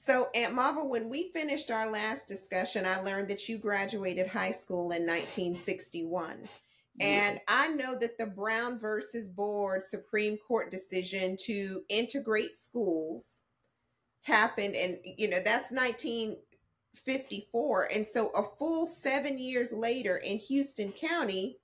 So, Aunt Marva, when we finished our last discussion, I learned that you graduated high school in 1961. And I know that the Brown versus Board Supreme Court decision to integrate schools happened, and you know, that's 1954. And so, a full seven years later in Houston County,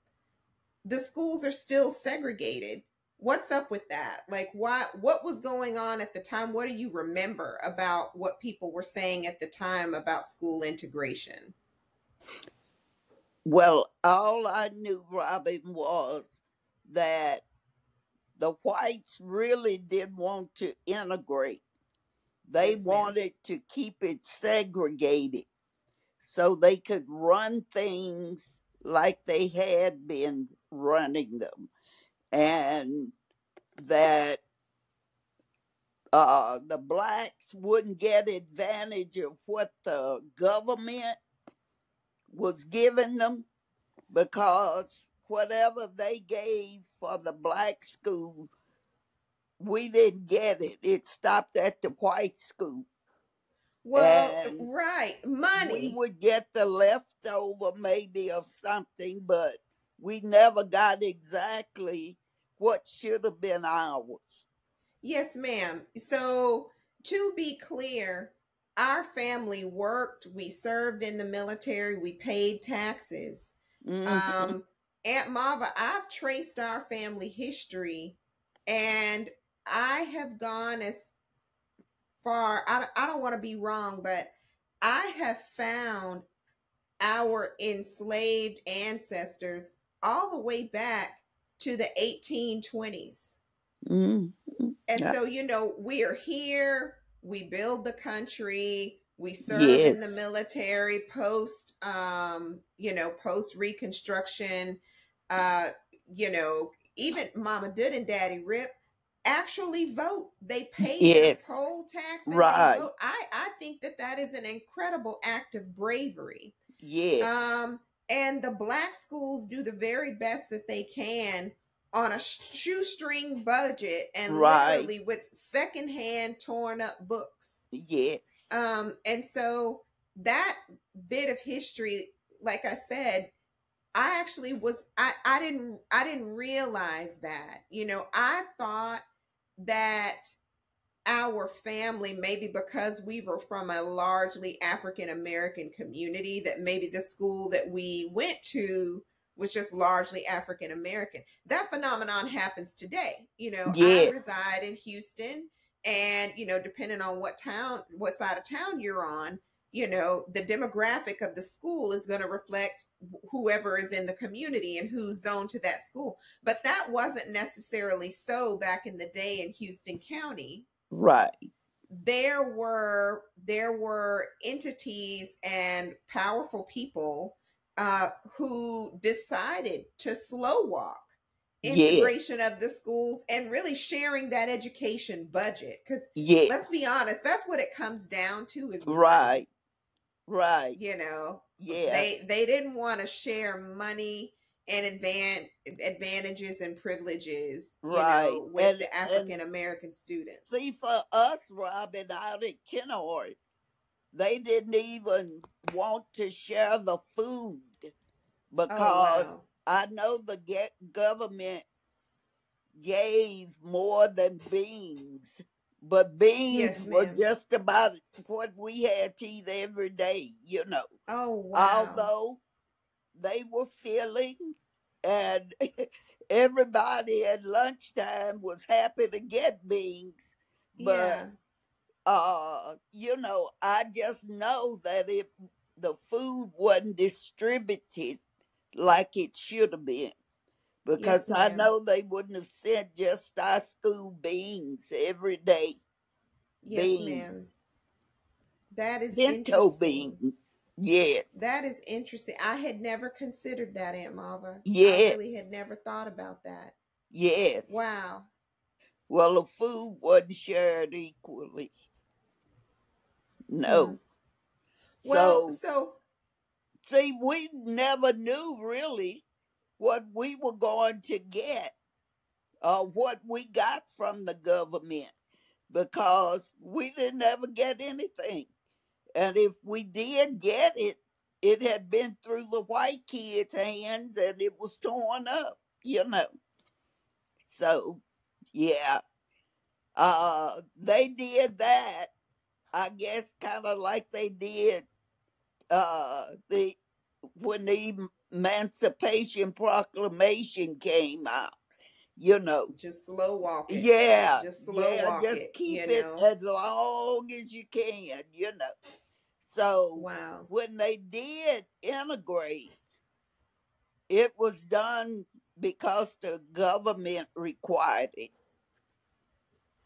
the schools are still segregated. What's up with that? Like, what what was going on at the time? What do you remember about what people were saying at the time about school integration? Well, all I knew, Robin, was that the whites really did want to integrate. They Yes, wanted to keep it segregated so they could run things like they had been running them. And that uh, the blacks wouldn't get advantage of what the government was giving them because whatever they gave for the black school, we didn't get it. It stopped at the white school. Well, And right, we money. would get the leftover maybe of something, but we never got exactly what should have been ours. Yes, ma'am. So, to be clear, our family worked, we served in the military, we paid taxes. hmm Um, Aunt Marva, I've traced our family history and I have gone as far, I, I don't want to be wrong, but I have found our enslaved ancestors all the way back to the 1820s. hmm And Yeah. so, you know, we are here, we build the country, we serve in the military post um, you know, post reconstruction, uh, you know, even Mama Did and Daddy Rip actually vote. They pay their Yes. poll tax Right. I I think that that is an incredible act of bravery. Yes. Um, and the black schools do the very best that they can on a shoestring budget and Right. literally with secondhand torn up books. Yes. Um, and so that bit of history, like I said, I actually was I, I didn't I didn't realize that. You know, I thought that our family, maybe because we were from a largely African American community, that maybe the school that we went to was just largely African American. That phenomenon happens today. You know, I reside in Houston, and you know, depending on what town, what side of town you're on, you know, the demographic of the school is going to reflect whoever is in the community and who's zoned to that school. But that wasn't necessarily so back in the day in Houston County Right. there were there were entities and powerful people uh, who decided to slow walk Yes. integration of the schools and really sharing that education budget because let's be honest that's what it comes down to is money Right. Right. you know Yeah. they they didn't want to share money and advan- advantages and privileges Right. know with And the african american students see for us, Robin, out at they didn't even want to share the food oh because wow I know the get government gave more than beans, but beans yes were just about what we had to eat every day, you know. Oh wow. Although they were filling and everybody at lunchtime was happy to get beans, but Yeah. uh, you know, I just know that if the food wasn't distributed like it should have been, because Yes, I know they wouldn't have sent just our school beans every day. Yes, ma'am. Beans, That is pinto beans. Yes, That is interesting. I had never considered that, Aunt Marva. I really had never thought about that. yes. Wow. Well, the food wasn't shared equally. No. Hmm. Well, So, so see, we never knew really what we were going to get or what we got from the government. because we didn't ever get anything. And if we did get it, it had been through the white kids' hands and it was torn up, you know. So, yeah, uh, they did that. I guess kind of like they did uh, the when the Emancipation Proclamation came out. You know, Just slow walk it. yeah, Just slow yeah, walk just it, keep it know. as long as you can. You know, so Wow. when they did integrate, it was done because the government required it.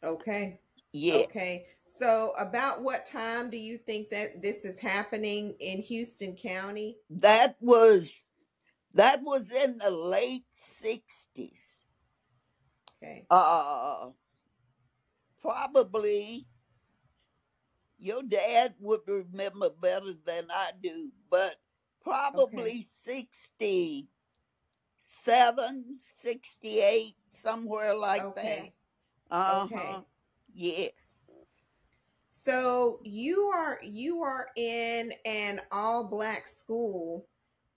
Okay. Yes. Okay. So about what time do you think that this is happening in Houston County? That was that was in the late sixties. Okay. Uh probably your dad would remember better than I do, but probably 67, 68, somewhere like Okay. that. Uh-huh. Okay. Yes. So you are you are in an all black school.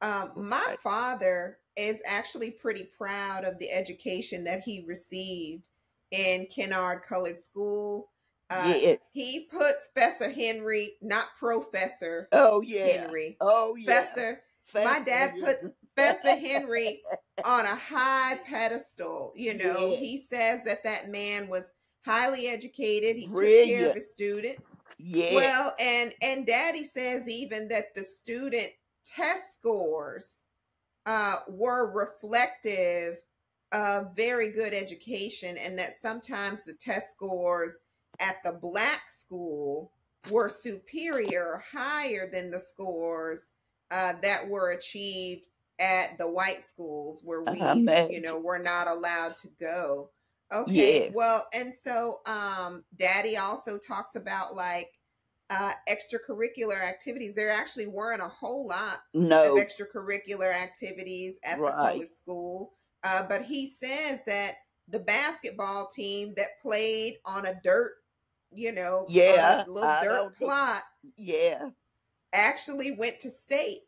Um, my father is actually pretty proud of the education that he received in Kennard Colored School. Uh, yes. he puts Professor Henry, not Professor Oh yeah. Henry. Oh yeah. Professor. My dad puts Professor Henry on a high pedestal. You know, he says that that man was highly educated. He took care of his students. Yes. Well, and and Daddy says even that the student test scores uh, were reflective of very good education, and that sometimes the test scores at the black school were superior, higher than the scores uh, that were achieved at the white schools where we, you know, were not allowed to go. Okay, Yes. well, and so um, Daddy also talks about like uh, extracurricular activities. There actually weren't a whole lot of extracurricular activities at the public school, uh, but he says that the basketball team that played on a dirt, you know, Yeah, a little I dirt plot Yeah. actually went to state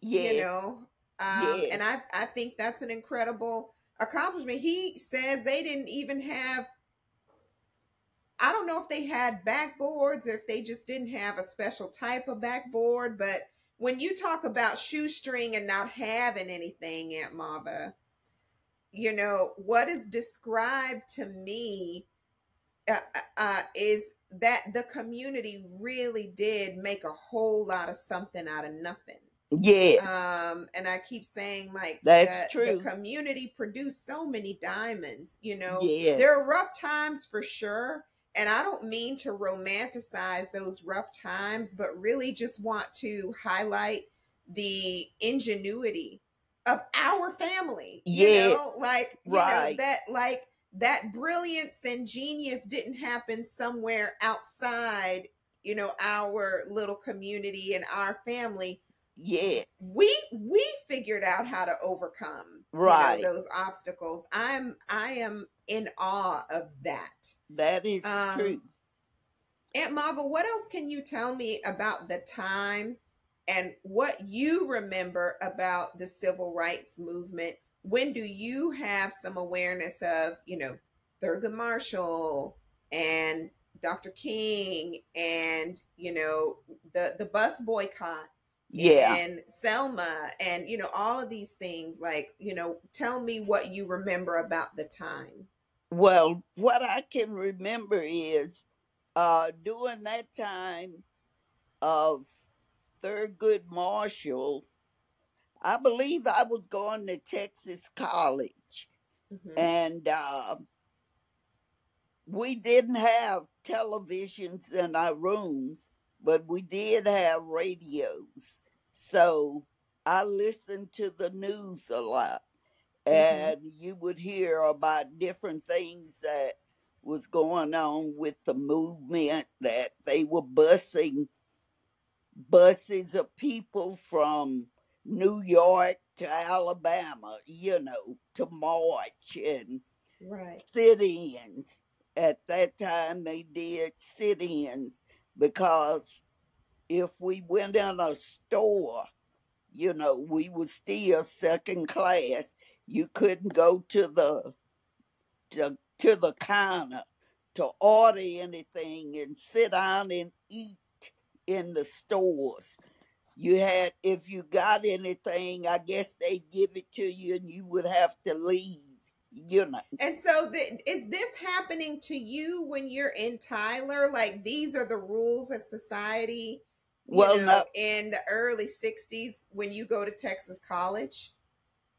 Yes. you know um and i i think that's an incredible accomplishment he says they didn't even have i don't know if they had backboards or if they just didn't have a special type of backboard but when you talk about shoestring and not having anything aunt marva you know what is described to me uh, uh, is that the community really did make a whole lot of something out of nothing Yes. um and i keep saying like That's that true. the community produced so many diamonds you know yes. there are rough times for sure and i don't mean to romanticize those rough times but really just want to highlight the ingenuity of our family you know Yes. like you know Right. that like that brilliance and genius didn't happen somewhere outside you know our little community and our family Yes. we we figured out how to overcome you know, Right. those obstacles i'm i am in awe of that That is um true. aunt marva what else can you tell me about the time and what you remember about the civil rights movement when do you have some awareness of you know thurgood marshall and dr king and you know the the bus boycott Yeah. and Selma and you know all of these things like you know tell me what you remember about the time Well, what I can remember is uh during that time of Thurgood Marshall, I believe I was going to Texas College Mhm. and uh we didn't have televisions in our rooms, but we did have radios. So I listened to the news a lot, Mhm. and you would hear about different things that was going on with the movement that they were busing buses of people from New York to Alabama, you know, to march and right sit-ins at that time they did sit-ins because if we went in a store, you know, we was still second class. You couldn't go to the to, to the counter to order anything and sit down and eat in the stores. You had if you got anything, I guess they give it to you and you would have to leave. You know. And so, the, is this happening to you when you're in Tyler? Like these are the rules of society. Well, know, no, in the early '60s when you go to Texas College.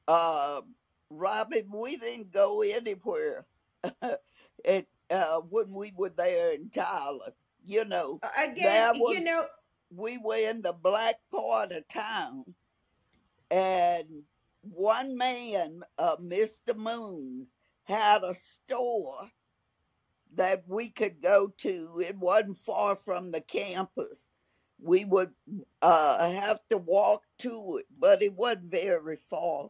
uh, Robin, we didn't go anywhere. it uh, when we were there in Tyler, you know, Again, that you know, we were in the black part of town, and one man, uh, Mr. Moon, had a store that we could go to. It wasn't far from the campus. We would uh, have to walk to it, but it wasn't very far.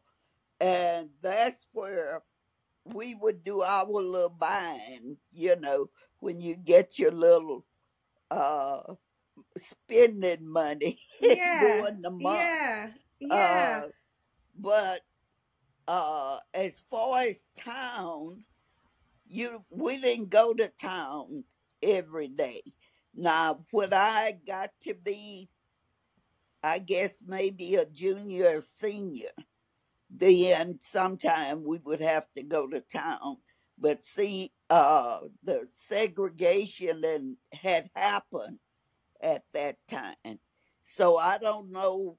And that's where we would do our little buying, you know, when you get your little uh, spending money yeah, during the month. yeah, yeah. Uh, but uh, as far as town, you we didn't go to town every day. Now, when I got to be, I guess maybe a junior or senior, then sometime we would have to go to town. But see, uh, the segregation and had happened at that time, so I don't know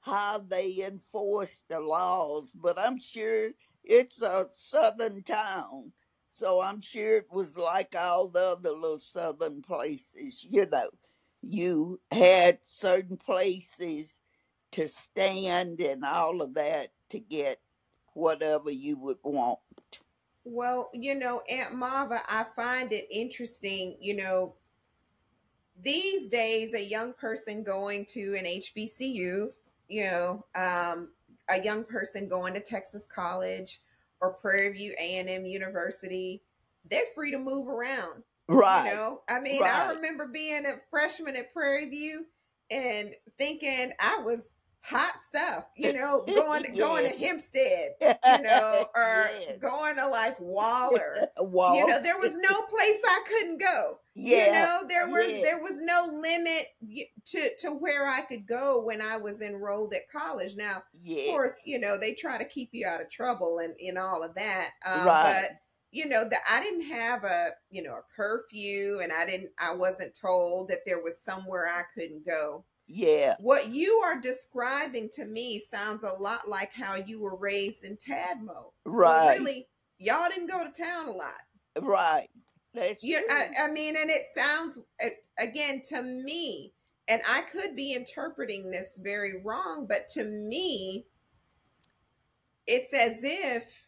how they enforce the laws, but I'm sure it's a southern town. So I'm sure it was like all the other little southern places, you know. You had certain places to stand and all of that to get whatever you would want. Well, you know, Aunt Marva, I find it interesting, you know, these days a young person going to an HBCU, you know, um, a young person going to Texas College or Prairie View A&M University, they're free to move around. Right. You know, I mean, I remember being a freshman at Prairie View and thinking I was hot stuff, you know, going going yeah. to Hempstead, you know, or yes. going to like Waller. Waller. You know, there was no place I couldn't go. You know, there was Yeah. there was no limit to to where I could go when I was enrolled at college. Now, of course, you know, they try to keep you out of trouble and and all of that. Um, Right. but you know that I didn't have a you know a curfew, and I didn't I wasn't told that there was somewhere I couldn't go. Yeah. What you are describing to me sounds a lot like how you were raised in Tadmor. Well, Right. really, y'all didn't go to town a lot. Right. That's You. I, I mean, and it sounds again to me, and I could be interpreting this very wrong, but to me, it's as if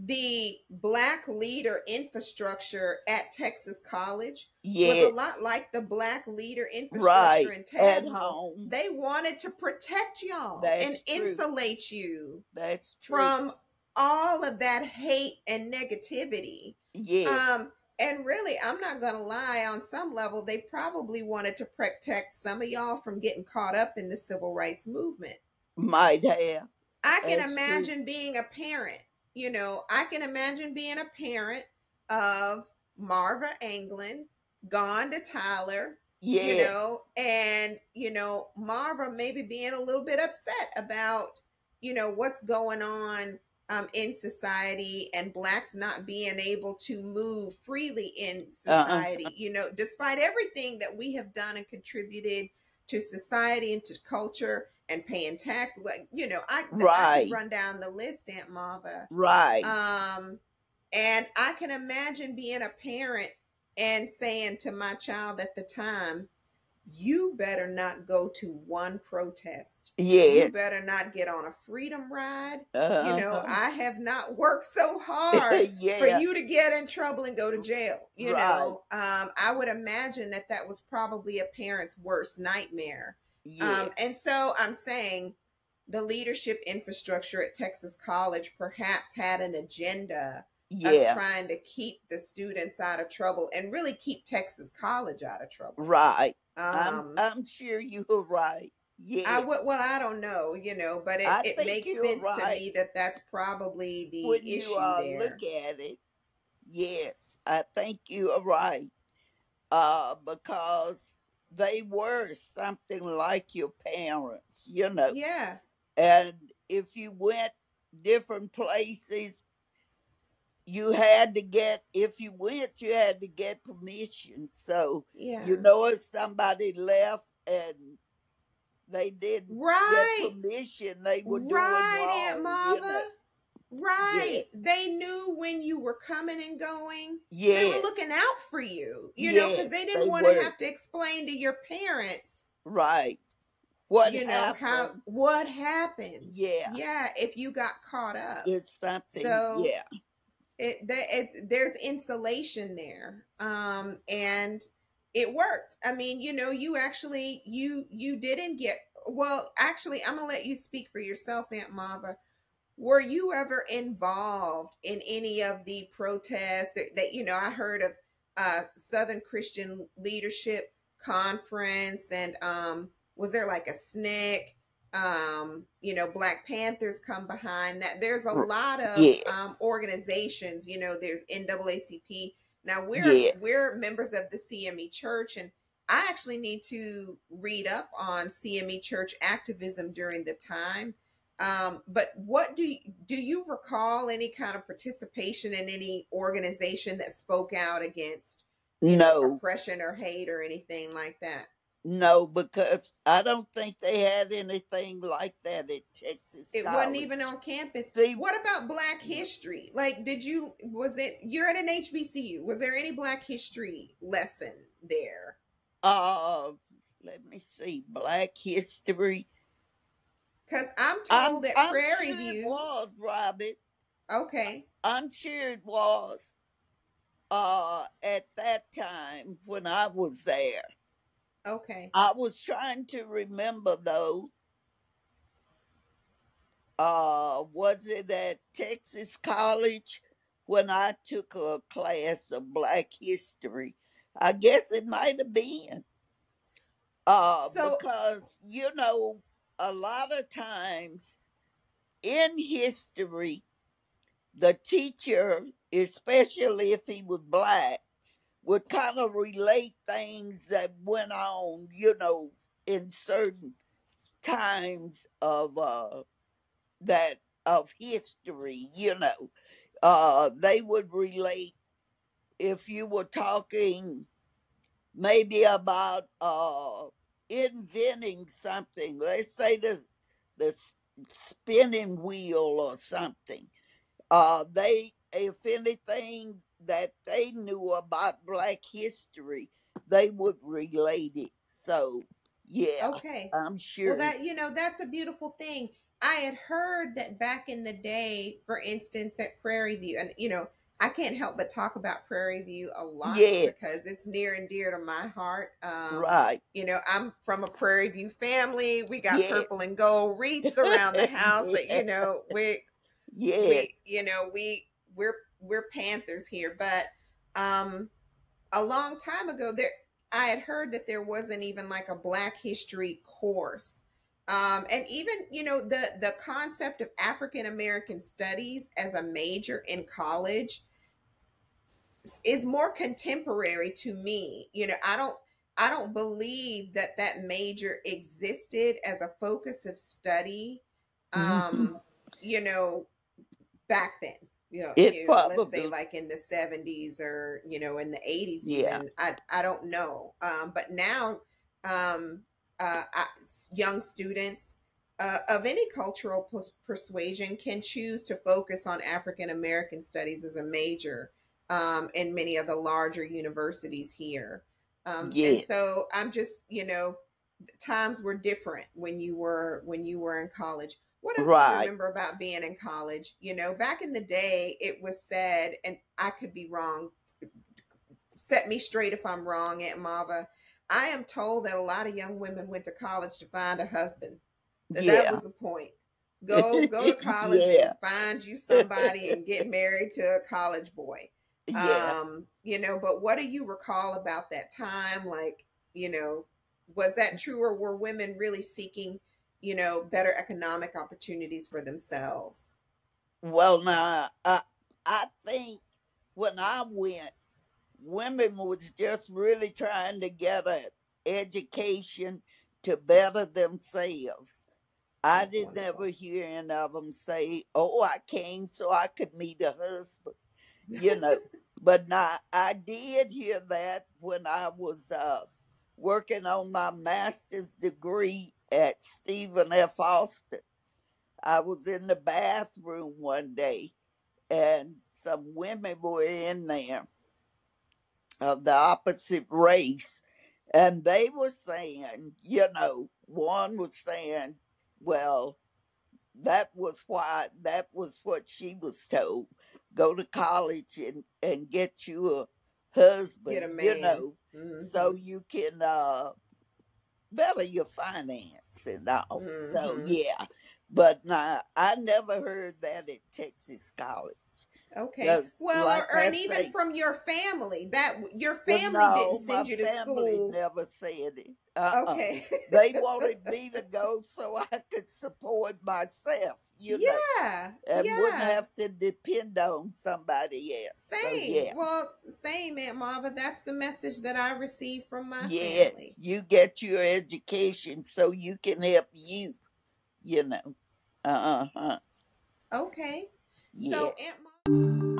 the black leader infrastructure at Texas College was a lot like the black leader Right. infrastructure in At home. They wanted to protect y'all That's and true. insulate you That's true. from all of that hate and negativity. Yes. Um, and really, I'm not gonna lie. On some level, they probably wanted to protect some of y'all from getting caught up in the civil rights movement. Might have. I can That's true. imagine being a parent. You know, I can imagine being a parent of Marva Anglin, gone to Tyler, yeah. you know, and you know, Marva maybe being a little bit upset about, you know, what's going on um, in society and blacks not being able to move freely in Uh-uh. society, you know, despite everything that we have done and contributed to society and to culture and paying taxes. Like, you know, I, I Right. could run down the list, Aunt Marva. Right. Um, and I can imagine being a parent and saying to my child at the time, you better not go to one protest. Yeah. You better not get on a freedom ride. Uh-huh. You know, I have not worked so hard yeah. for you to get in trouble and go to jail. You Right. know, um, I would imagine that that was probably a parent's worst nightmare. yes. Um, and so I'm saying the leadership infrastructure at Texas College perhaps had an agenda Yeah, trying to keep the students out of trouble and really keep Texas College out of trouble. right. I'm Um, I'm sure you're right. I would, well, I don't know, you know, but it, I it makes sense to me that that's probably the When you issue uh there. look at it, yes, I think you are right. Uh, because they were something like your parents, you know. Yeah, And if you went different places, you had to get if you went you had to get permission. So you know if somebody left and they didn't get permission they were doing right, Aunt wrong you know? Right. yes. They knew when you were coming and going. They were looking out for you, you know, because they didn't want to have to explain to your parents, right. What you know, how happened? what happened. yeah. Yeah, if you got caught up. it's something So yeah it, the, it there's insulation there um and it worked. I mean you know you actually you you didn't get well actually i'm gonna let you speak for yourself aunt marva. Were you ever involved in any of the protests that, that you know i heard of uh southern christian leadership conference and um was there like a snic um you know black panthers come behind that. There's a lot of yes. um organizations you know there's naacp now we're yes. we're members of the cme church and i actually need to read up on cme church activism during the time. Um but what do you, do you recall any kind of participation in any organization that spoke out against you know no. oppression or hate or anything like that no because i don't think they had anything like that at texas It wasn't even on campus. see What about Black history? Like, did you, was it, you're at an HBCU. Was there any Black history lesson there? Uh, let me see. Black history. Because I'm I'm told at I'm Prairie sure it View, was, Robert. okay, I'm sure it was. Uh, at that time when I was there, okay. I was trying to remember though. Uh, was it at Texas College when I took a class of Black history? I guess it might have been. Uh, So, because you know, a lot of times in history, the teacher, especially if he was black, would kind of relate things that went on, you know, in certain times of uh that of history, you know. Uh they would relate if you were talking maybe about uh inventing something, let's say the the spinning wheel or something uh they if anything that they knew about black history they would relate it so yeah okay. i'm Well, sure that, you know, that's a beautiful thing. I had heard that back in the day, for instance, at Prairie View, and, you know, I can't help but talk about Prairie View a lot yes because it's near and dear to my heart. Um, right You know, I'm from a Prairie View family. We got purple yes and gold wreaths around the house. That yeah you know, we yes we you know we we're we're Panthers here. But um, a long time ago, there I had heard that there wasn't even like a Black History course. Um, and even you know the the concept of African American studies as a major in college is more contemporary to me. You know, I don't I don't believe that that major existed as a focus of study hmm um you know back then. You know, it you know, let's say like in the 70s or you know in the 80s yeah even. I I don't know. Um but now um uh I, young students uh, of any cultural pers- persuasion can choose to focus on African American studies as a major um, in many of the larger universities here. Um, and so I'm just, you know, times were different when you were when you were in college. What else do you remember about being in college? You know, back in the day, it was said, and I could be wrong. Set me straight if I'm wrong, Aunt Marva. I am told that a lot of young women went to college to find a husband. That that was the point. Go go to college yeah, and find you somebody and get married to a college boy. yeah. Um, you know, but what do you recall about that time? Like, you know, was that true or were women really seeking, you know, better economic opportunities for themselves? Well, now, I, I think when I went, women was just really trying to get an education to better themselves. I That's didn't wonderful. ever hear any of them say, "Oh, I came so I could meet a husband," you know. But now I did hear that when I was uh, working on my master's degree at Stephen F. Austin. I was in the bathroom one day, and some women were in there of the opposite race, and they were saying, you know, one was saying, well, that was why that was what she was told. Go to college and, and get you a husband, Get a you know, so hmm you can uh better your finance and all. So hmm yeah. But nah, I never heard that at Texas College. Okay. Well, like or, and even say, from your family, that your well family no, didn't send you to family school. never said it. Uh-uh. Okay. They wanted me to go so I could support myself, you know, yeah. wouldn't have to depend on somebody else. So Same. yeah. Well, same, Aunt Marva. That's the message that I received from my Yes, family. you get your education so you can help you, you know. Uh-huh. Okay. So, Aunt Marva.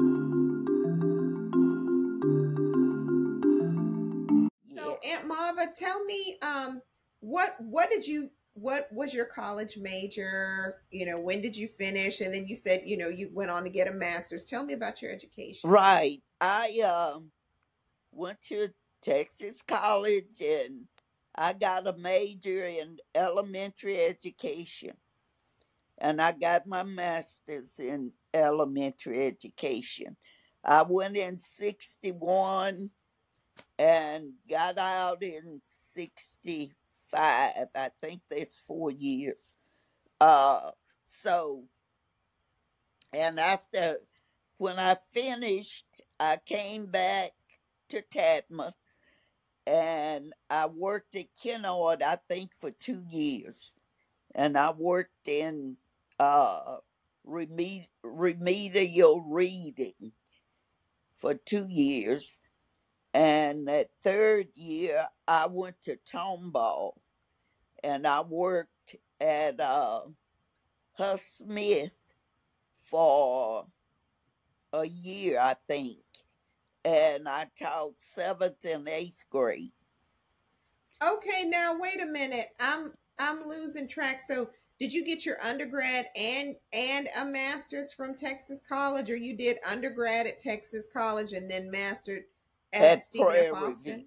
So, Aunt Yes. Marva, tell me, um, what what did you what was your college major? You know, when did you finish? And then you said, you know, you went on to get a master's. Tell me about your education. Right. I um went to Texas College and I got a major in elementary education and I got my master's in elementary education. I went in 61 and got out in 65. I think that's 4 years. Uh so and after when I finished, I came back to Tadmor and I worked at Kennard, I think, for two years. And I worked in uh, remed- remedial reading for two years. And that third year, I went to Tomball and I worked at uh, Huss Smith for a year, I think. And I taught seventh and eighth grade. Okay, now wait a minute. I'm I'm losing track. So, did you get your undergrad and and a master's from Texas College, or you did undergrad at Texas College and then mastered at Prairie Austin? View.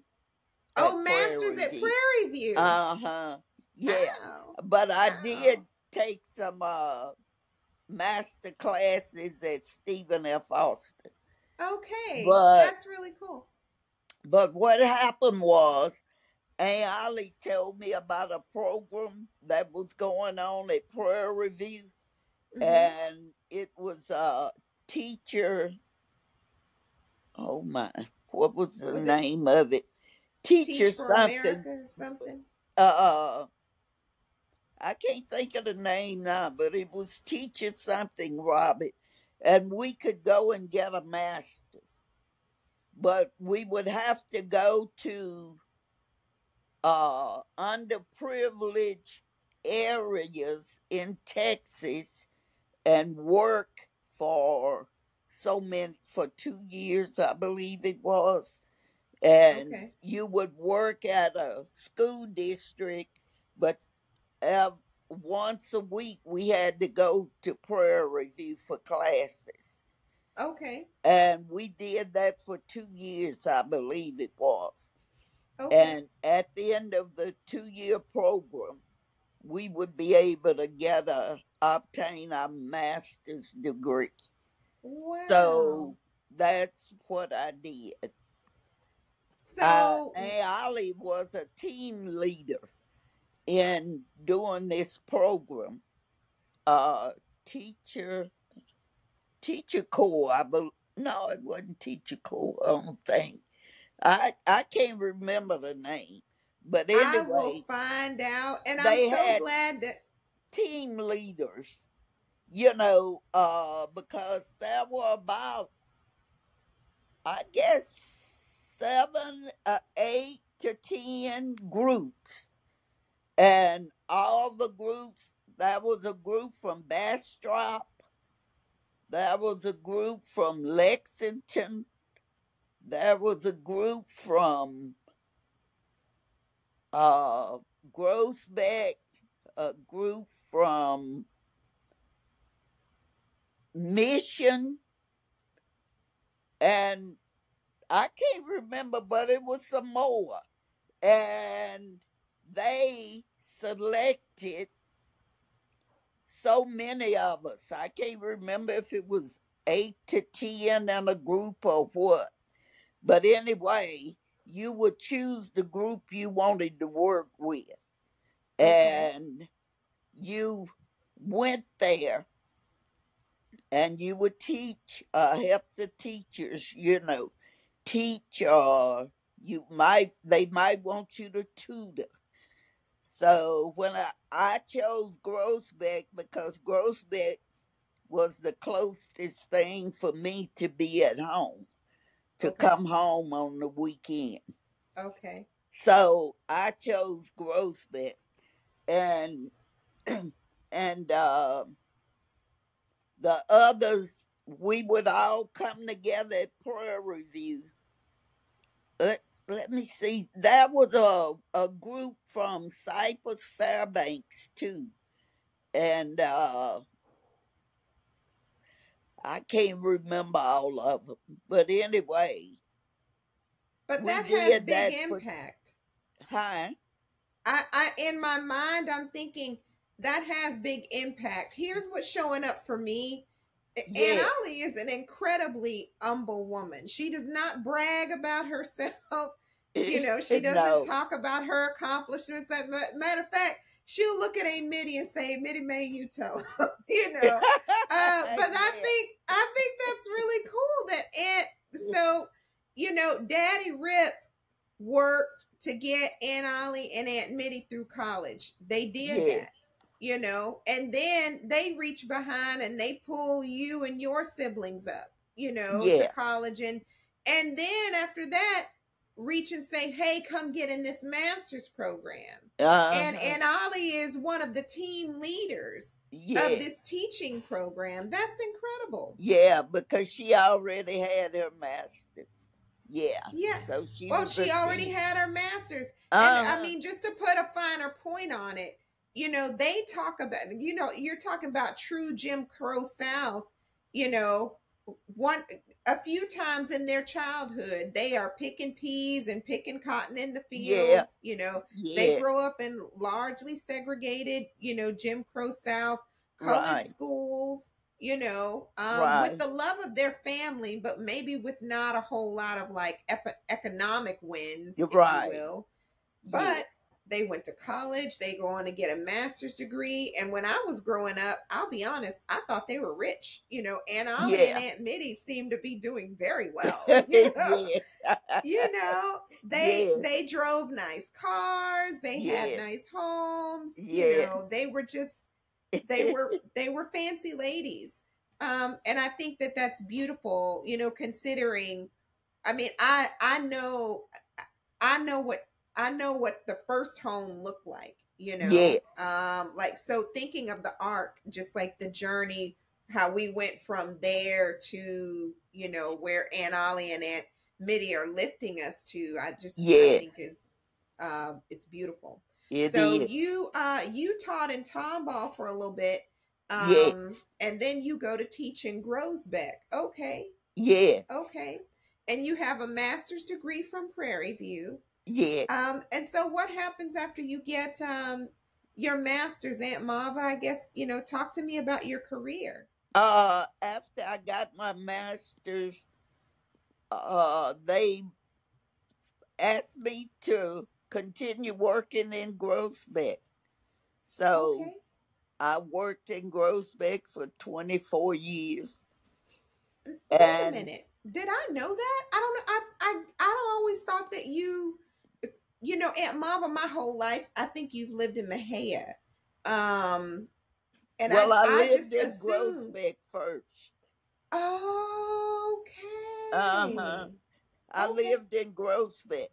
Oh, At masters Prairie at View. Prairie View. Uh huh. Yeah. Oh, But I did take some uh, master classes at Stephen F. Austin. Okay, But that's really cool. but what happened was Aunt Ollie told me about a program that was going on at Prairie View, hmm and it was a teacher. Oh my, what was the Was it name of it? Teacher Teach something. Something? Uh, I can't think of the name now, but it was teacher something, Robert, and we could go and get a master's, but we would have to go to uh underprivileged areas in Texas and work for so many for two years, I believe it was. And Okay. you would work at a school district, but uh, once a week we had to go to Prairie View for classes. Okay. And we did that for two years, I believe it was. Okay. And at the end of the two year program, we would be able to get a obtain a master's degree. Wow. So that's what I did. Uh, So, and Ollie was a team leader in doing this program. uh teacher teacher corps. I bel no, it wasn't teacher corps. I don't think. I I can't remember the name, but anyway, I will find out. And I'm so had glad that, team leaders. You know, uh, because there were about I guess seven, uh, eight to ten groups, and all the groups. There was a group from Bastrop. There was a group from Lexington. There was a group from uh, Groesbeck. A group from Mission, and I can't remember, but it was Samoa. And they selected so many of us. I can't remember if it was eight to ten in a group or what. But anyway, you would choose the group you wanted to work with. okay, And you went there and you would teach, uh, help the teachers, you know, teach, uh, you might, they might want you to tutor. So when I, I chose Groesbeck because Groesbeck was the closest thing for me to be at home, to okay, come home on the weekend. okay, So I chose Groesbeck and and uh, the others we would all come together at Prairie View. Let let me see. That was a a group from Cypress Fairbanks too, and uh, I can't remember all of them. But anyway, but that has big that for impact. huh? I, I, in my mind, I'm thinking that has big impact. Here's what's showing up for me. Aunt Ollie is an incredibly humble woman. She does not brag about herself. You know, she doesn't no. talk about her accomplishments. That matter of fact, she'll look at Aunt Mitty and say, "Mitty, may you tell her." you know, uh, but I think I think that's really cool that Aunt. So, you know, Daddy Rip worked to get Aunt Ollie and Aunt Mitty through college. They did Yeah. that, you know, and then they reach behind and they pull you and your siblings up, you know, to college, and and then after that, reach and say, "Hey, come get in this master's program." And Uh-huh. Aunt Ollie is one of the team leaders of Yes. this teaching program. That's incredible. Yeah, because she already had her masters. Yeah. Yeah. So she Well, she already team. had her master's. And I Uh, mean, just to put a finer point on it, you know, they talk about, you know, you're talking about true Jim Crow South, you know, one a few times in their childhood, they are picking peas and picking cotton in the yeah. fields, you know, they Yeah. grow up in largely segregated, you know, Jim Crow South colored Right. schools, you know, um, with the love of their family, but maybe with not a whole lot of like epi- economic wins, You're if you right. will. Yeah. But they went to college, they go on to get a master's degree. And when I was growing up, I'll be honest, I thought they were rich. You know, Aunt Ollie and Yeah. Aunt Mitty seemed to be doing very well. You know, you know they yes. they drove nice cars they had nice homes you know they were just they were they were fancy ladies um and i think that that's beautiful you know considering i mean i i know i know what i know what the first home looked like you know yes. um like so thinking of the arc just like the journey how we went from there to you know where aunt ollie and aunt mitty are lifting us to i just i think Yes. is uh it's beautiful It so is. you uh you taught in Tomball for a little bit. Um Yes. and then you go to teach in Groesbeck. Okay. Yes. Okay. And you have a master's degree from Prairie View. Yes. Um and so what happens after you get um your master's Aunt Marva? I guess, you know, talk to me about your career. Uh, after I got my master's, uh, they asked me to continue working in Groesbeck. So Okay. I worked in Groesbeck for 24 years. Wait a minute. Did I know that? I don't know. I I I don't always thought that you you know, Aunt Marva, my whole life, I think you've lived in Mexia. Um and well, I, I, I just in assumed Groesbeck first. okay. Uh-huh. I Okay. lived in Groesbeck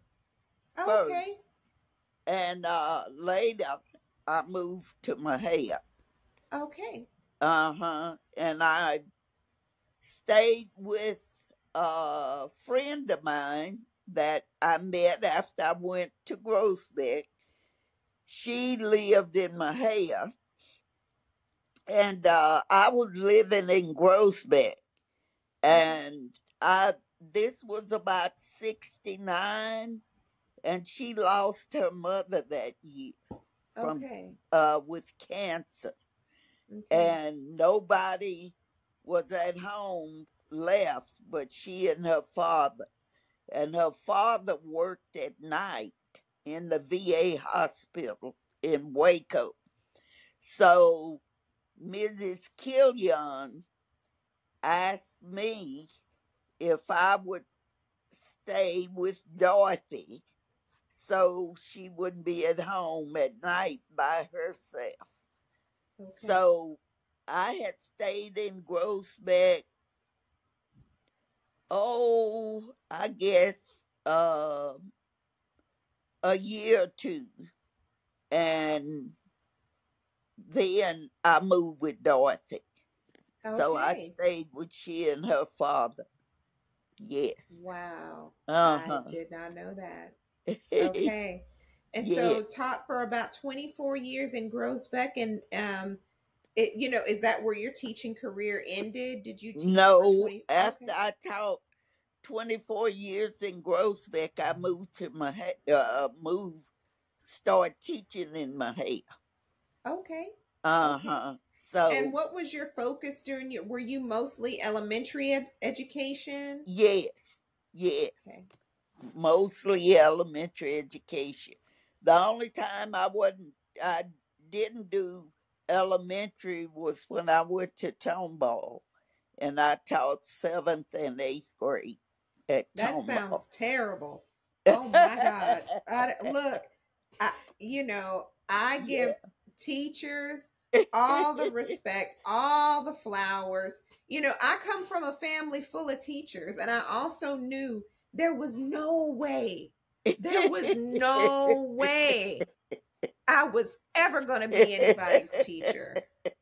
Okay. first. And uh, later, I moved to Mexia. Okay. Uh huh. And I stayed with a friend of mine that I met after I went to Groesbeck. She lived in Mexia, and uh, I was living in Groesbeck. And I this was about sixty nine, and she lost her mother that year from Okay. uh with cancer Okay. and nobody was at home left but she and her father. And her father worked at night in the VA hospital in Waco. So Mrs. Killian asked me if I would stay with Dorothy so she wouldn't be at home at night by herself. Okay. So I had stayed in Groesbeck, oh, I guess uh, a year or two. And then I moved with Dorothy. Okay. So I stayed with she and her father. Yes. Wow. Uh I did not know that. Okay. And so taught for about 24 years in Groesbeck and um it you know, is that where your teaching career ended? Did you teach No, 20 after Okay. I taught 24 years in Groesbeck, I moved to Mexia, uh, moved, start teaching in Mexia. Okay. Uh Okay. So. And what was your focus during your were you mostly elementary ed- education? yes, yes, Okay. mostly elementary education. The only time I wasn't, I didn't do elementary was when I went to Tomball and I taught seventh and eighth grade at That Tomball. sounds terrible. Oh my God. I, look, I, you know, I yeah. give teachers all the respect, all the flowers. You know, I come from a family full of teachers, and I also knew there was no way, there was no way I was ever going to be anybody's teacher.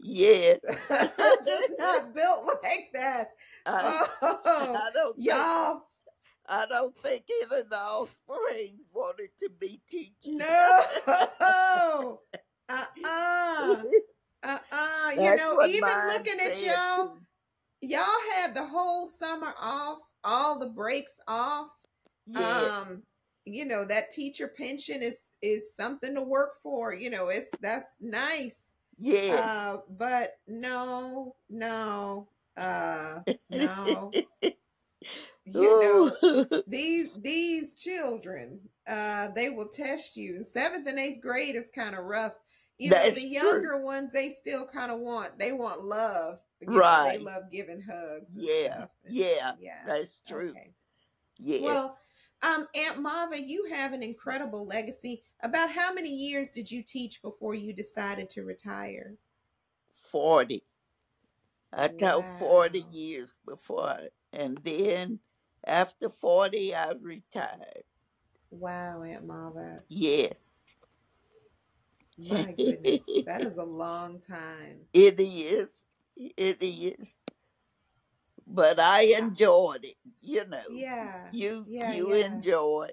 Yeah. I'm just not built like that. I, Oh, I don't think y'all, I don't think any of the offsprings wanted to be teachers. no. Uh-uh. Uh-uh. You know, even looking at y'all, y'all had the whole summer off, all the breaks off. Yes. Um, you know, that teacher pension is is something to work for. You know, it's that's nice. yeah Uh, but no, no, uh, no. You know, these these children uh they will test you seventh and eighth grade is kind of rough you know That's the true. younger ones they still kind of want they want love you know, they love giving hugs Yeah. Yeah. yeah That's true. okay Yes. well um aunt marva you have an incredible legacy about how many years did you teach before you decided to retire 40. I taught 40 years before. And then after 40, I retired. wow aunt marva Yes. my goodness that is a long time It is. It is. But I I, enjoyed it. You know, yeah you yeah you yeah enjoy.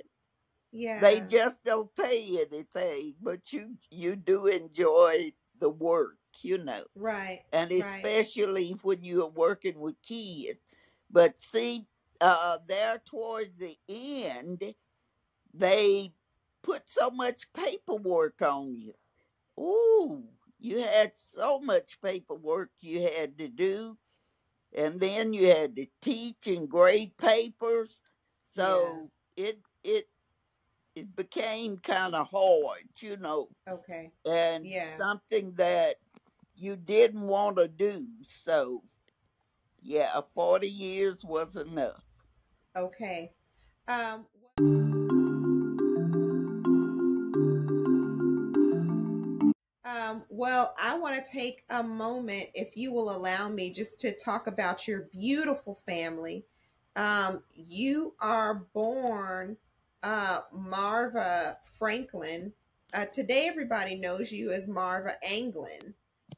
They yeah just don't pay anything, but you you do enjoy the work. You know, Right, and right. especially when you are working with kids. But see, uh, there towards the end, they put so much paperwork on you. Ooh, you had so much paperwork you had to do, and then you had to teach and grade papers. So it it it became kind of hard, you know, Okay. and Yeah. something that you didn't want to do. So, yeah, 40 years was enough. Okay. Um, um, well, I want to take a moment, if you will allow me, just to talk about your beautiful family. Um, you are born uh, Marva Franklin. Uh, today, everybody knows you as Marva Anglin.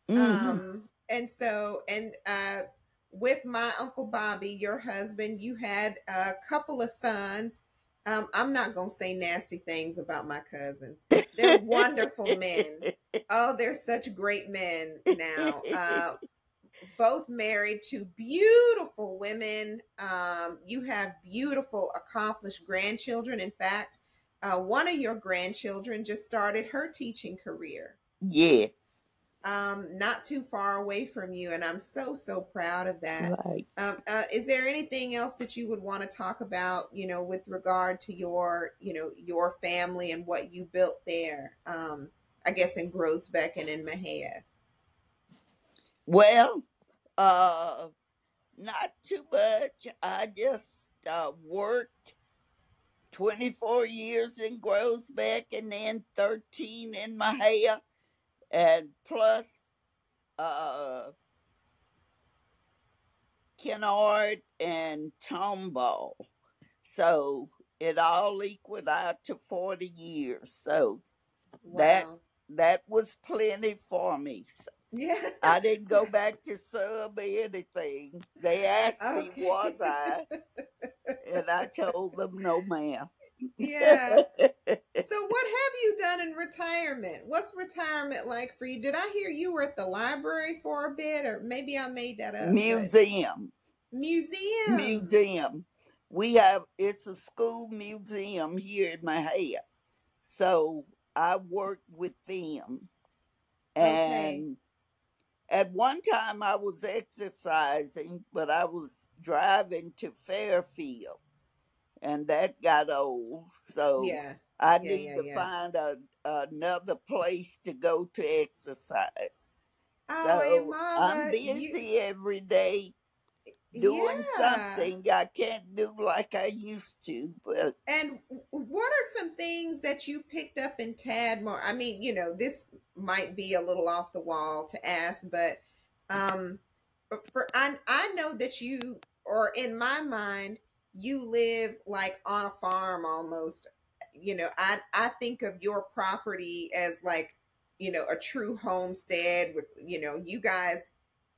hmm Um, and so, and uh, with my Uncle Bobby, your husband, you had a couple of sons. Um, I'm not going to say nasty things about my cousins. They're wonderful men. Oh, they're such great men now. Uh, both married to beautiful women. Um, you have beautiful, accomplished grandchildren. In fact, uh, one of your grandchildren just started her teaching career yes, um, not too far away from you, and I'm so so proud of that. right. Um, uh, is there anything else that you would want to talk about, you know, with regard to your, you know, your family and what you built there? Um, I guess in Groesbeck and in Mexia. Well, uh, not too much. I just uh, worked 24 years in Groesbeck and then 13 in Mexia, and plus uh, Kennard and Tomball. So it all equaled out to 40 years. So that Wow. that was plenty for me. So Yeah. I didn't go back to sub or anything. They asked me, Okay. was I? And I told them, no, ma'am. Yeah. So what have you done in retirement? What's retirement like for you? Did I hear you were at the library for a bit, or maybe I made that up? But museum. museum. Museum. We have, it's a school museum here in Mexia. So I worked with them. Okay. And at one time I was exercising, but I was driving to Fairfield. And that got old. So Yeah. I Yeah. need Yeah. to Yeah. find a, another place to go to exercise. Oh, and So I'm Mama, you. busy every day doing Yeah. something I can't do like I used to. But And w- what are some things that you picked up in Tadmor? I mean, you know, this might be a little off the wall to ask, but um for I I know that you or in my mind you live like on a farm almost. You know, I I think of your property as like, you know, a true homestead with, you know, you guys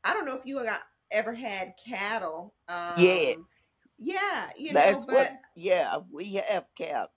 I don't know if you got ever had cattle. Um yes, yeah, you know, that's but what, yeah, we have cattle.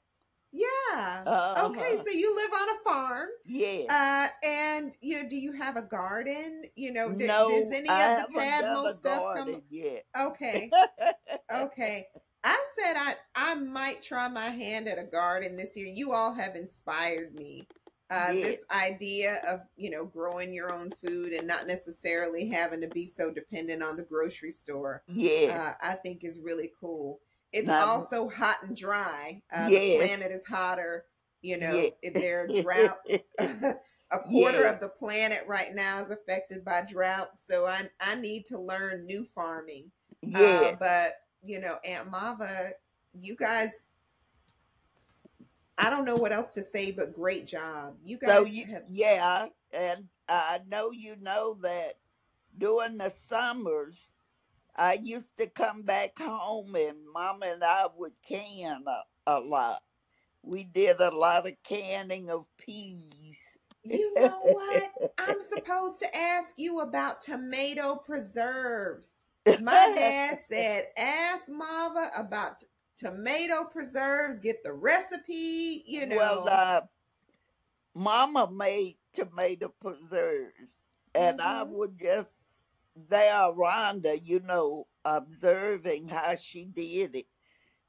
yeah. Uh Okay, so you live on a farm, yeah uh, and you know, do you have a garden? You know, d- does any I of the done Tadmo a stuff come? yet. Okay, okay. I said I I might try my hand at a garden this year. You all have inspired me. Uh, yes, this idea of you know growing your own food and not necessarily having to be so dependent on the grocery store, uh, yes. I think is really cool. It's also hot and dry. Uh, the planet is hotter. You know, if there are droughts. a quarter yes, of the planet right now is affected by drought. So I I need to learn new farming. Uh, but you know, Aunt Marva, you guys, I don't know what else to say, but great job. You So guys you, have. yeah, and I know you know that during the summers, I used to come back home and Mama and I would can a, a lot. We did a lot of canning of peas. You know what? I'm supposed to ask you about tomato preserves. My dad said, ask Marva about t- tomato preserves, get the recipe, you well, know. uh, Mama made tomato preserves, and I Mm-hmm. would just there around her, you know, observing how she did it.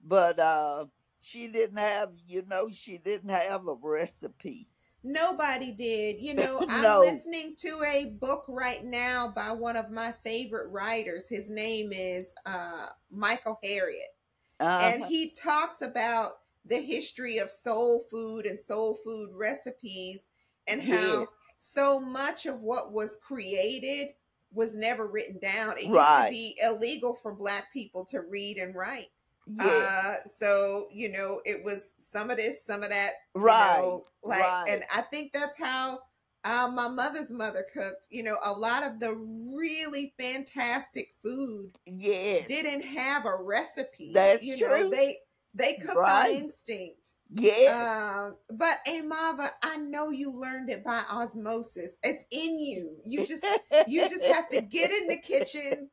But uh, she didn't have, you know, she didn't have a recipe. Nobody did. You know, I'm listening to a book right now by one of my favorite writers. His name is uh, Michael Harriot. And Uh-huh. he talks about the history of soul food and soul food recipes. and how Yes. so much of what was created was never written down. It used to be illegal for black people to read and write. Yes. Uh, so you know, it was some of this, some of that. right. know, like, right. and I think that's how uh, my mother's mother cooked. You know, a lot of the really fantastic food yes. didn't have a recipe. That's you true. Know, they they cooked Right. on instinct. Yeah. Um, but Amava, I know you learned it by osmosis. It's in you. You just you just have to get in the kitchen.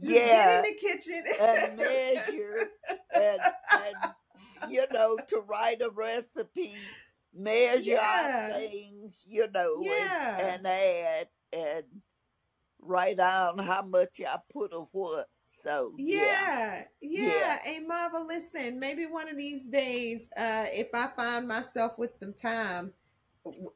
Just yeah. get in the kitchen and measure and, and you know to write a recipe measure Yeah. things you know and- Yeah. and, add and write down how much i put of what so yeah Yeah, yeah. Hey, Marva, listen, maybe one of these days, uh, if I find myself with some time,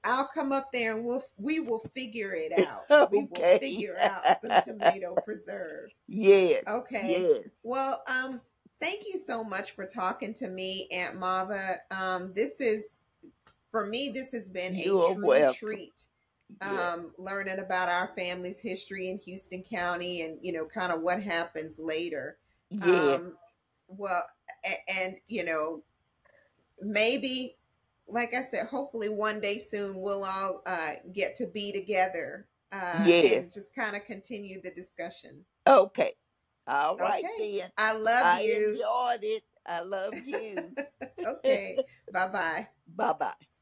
I'll come up there and we'll we will figure it out. We will figure out some tomato preserves. yes Okay. yes Well, um, thank you so much for talking to me, Aunt Marva. Um, this is for me, this has been You're a true welcome. treat. Um, yes learning about our family's history in Houston County and you know, kind of what happens later. yes um, Well, a- and you know, maybe, like I said, hopefully one day soon we'll all uh, get to be together. Uh, and Yes. just kind of continue the discussion. okay all right Okay. then I love i you. enjoyed it i love you okay. bye bye. bye-bye